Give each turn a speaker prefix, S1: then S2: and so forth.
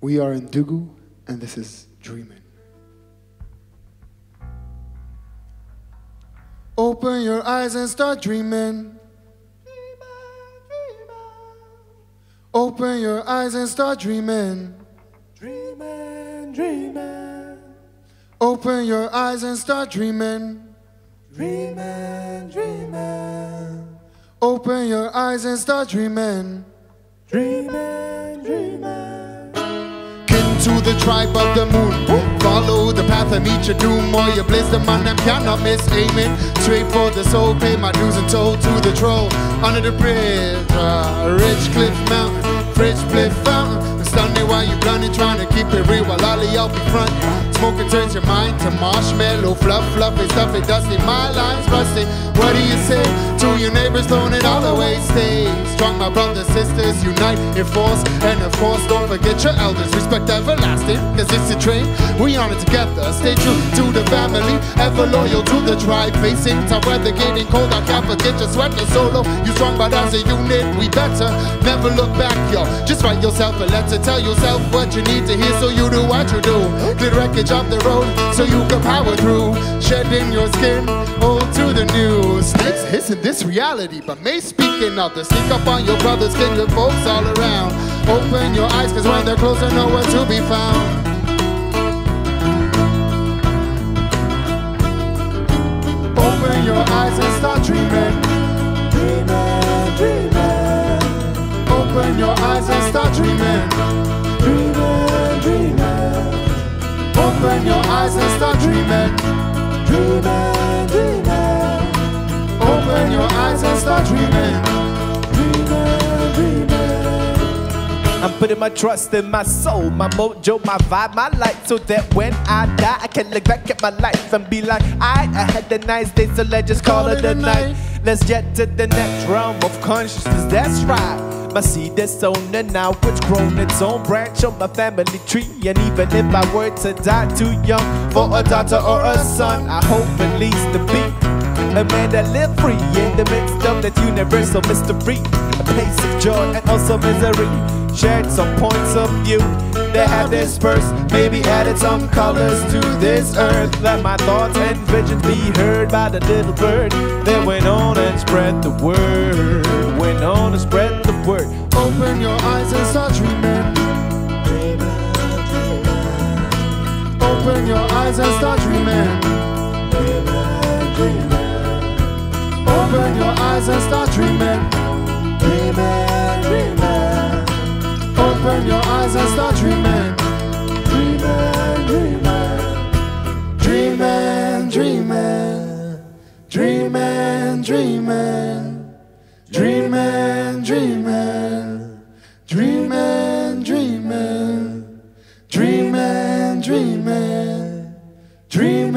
S1: We are Ndugu, and this is Dreaming. Open your eyes and start dreaming. Dreaming, dreamin'. Open your eyes and start dreaming.
S2: Dreaming, dreaming,
S1: Open your eyes and start dreaming.
S2: dreaming, dreaming,
S1: Open your eyes and start dreaming.
S2: dreaming,
S1: to the tribe of the moon. Follow the path and meet your doom, or you blaze the man them cannot miss aiming. Straight for the soul, pay my dues and toll to the troll. Under the bridge, uh, Rich Cliff Mountain, Fridge Cliff Fountain. Stunning while you blunting, trying to keep it real while of y'all be front. Smoking turns your mind to marshmallow, fluff, fluffy, stuffy, dusty. My lines rusty. What do you say to your neighbors? Throwing it all away. Stay strong, my brothers, sisters, unite in force. And of course, don't forget your elders. Respect everlasting, cause it's a train. We on it together. Stay true to the family, ever loyal to the tribe. Facing tough weather, getting cold. I can't forget your sweat and solo. You strong, but as a unit, we better never look back, yo. Just write yourself a letter, tell yourself what you need to hear, so you do what you do. Wreckage off the road, so you can power through. Shedding your skin, old to the new. Snakes hissing this reality, but may speaking of the sneak up on your brothers, get your folks all around. Open your eyes, cause when they're closer, nowhere to be found.
S3: I'm putting my trust in my soul, my mojo, my vibe, my light, so that when I die, I can look back at my life and be like, I, I had the nice day, so let's just call, it a night. Let's get to the next realm of consciousness. That's right. My seed is sown and now it's grown its own branch on my family tree. And even if I were to die too young for a daughter or a son, I hope at least to be a man that live free in the midst of that universal mystery. A place of joy and also misery. Shared some points of view that have dispersed. Maybe added some colors to this earth. Let my thoughts and visions be heard by the little bird that went on and spread the word. Went on and spread the word.
S1: Open your eyes and start dreaming. Open your eyes and start dreaming. Open your eyes and start. Dreaming, dreaming, dreaming. Dreaming, dreaming, dreaming, dreaming, dreaming, dreaming, dreaming, dreaming, dreaming, dreaming, dreaming,